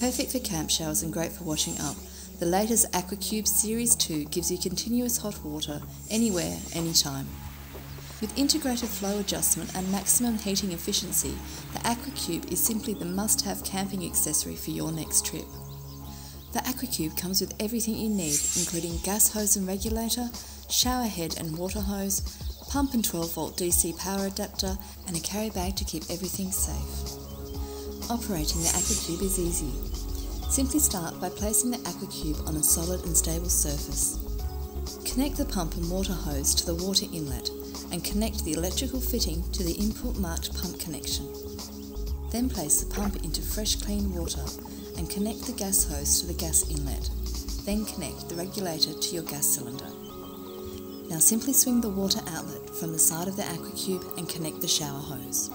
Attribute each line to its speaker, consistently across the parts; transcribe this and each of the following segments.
Speaker 1: Perfect for camp showers and great for washing up, the latest AquaCube Series 2 gives you continuous hot water anywhere, anytime. With integrated flow adjustment and maximum heating efficiency, the AquaCube is simply the must-have camping accessory for your next trip. The AquaCube comes with everything you need, including gas hose and regulator, shower head and water hose, pump and 12 volt DC power adapter, and a carry bag to keep everything safe. Operating the AquaCube is easy. Simply start by placing the AquaCube on a solid and stable surface. Connect the pump and water hose to the water inlet and connect the electrical fitting to the input marked pump connection. Then place the pump into fresh clean water and connect the gas hose to the gas inlet. Then connect the regulator to your gas cylinder. Now simply swing the water outlet from the side of the AquaCube and connect the shower hose.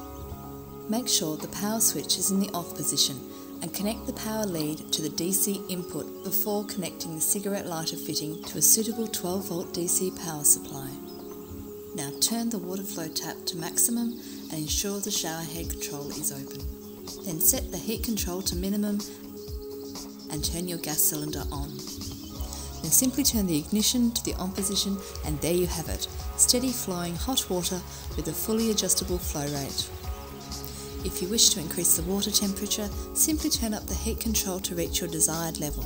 Speaker 1: Make sure the power switch is in the off position and connect the power lead to the DC input before connecting the cigarette lighter fitting to a suitable 12 volt DC power supply. Now turn the water flow tap to maximum and ensure the shower head control is open. Then set the heat control to minimum and turn your gas cylinder on. Then simply turn the ignition to the on position and there you have it, steady flowing hot water with a fully adjustable flow rate. If you wish to increase the water temperature, simply turn up the heat control to reach your desired level.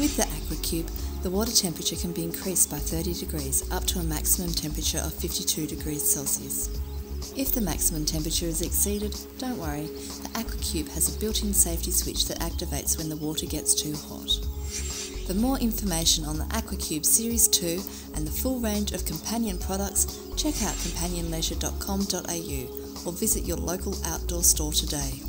Speaker 1: With the AquaCube, the water temperature can be increased by 30 degrees up to a maximum temperature of 52 degrees Celsius. If the maximum temperature is exceeded, don't worry, the AquaCube has a built-in safety switch that activates when the water gets too hot. For more information on the AquaCube Series 2 and the full range of companion products, check out companionleisure.com.au or visit your local outdoor store today.